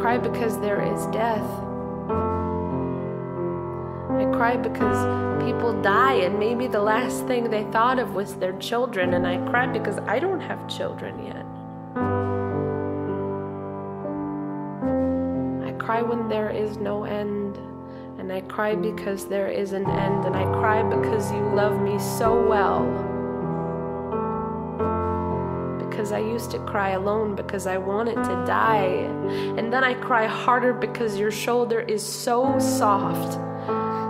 cry because there is death. I cry because people die, and maybe the last thing they thought of was their children, and I cry because I don't have children yet. I cry when there is no end, and I cry because there is an end, and I cry because you love me so well because I used to cry alone because I wanted to die. And then I cry harder because your shoulder is so soft.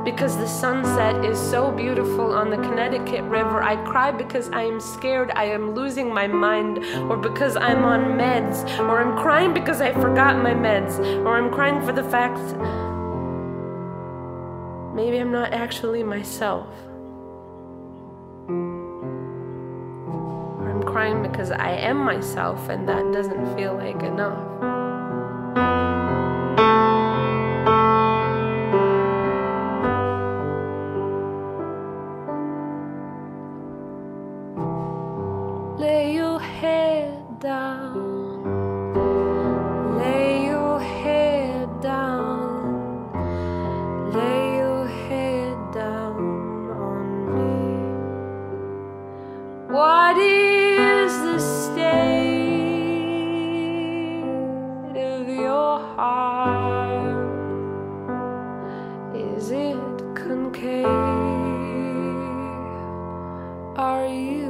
Because the sunset is so beautiful on the Connecticut River. I cry because I am scared I am losing my mind, or because I'm on meds, or I'm crying because I forgot my meds, or I'm crying for the fact maybe I'm not actually myself. Because I am myself, and that doesn't feel like enough. concave are you?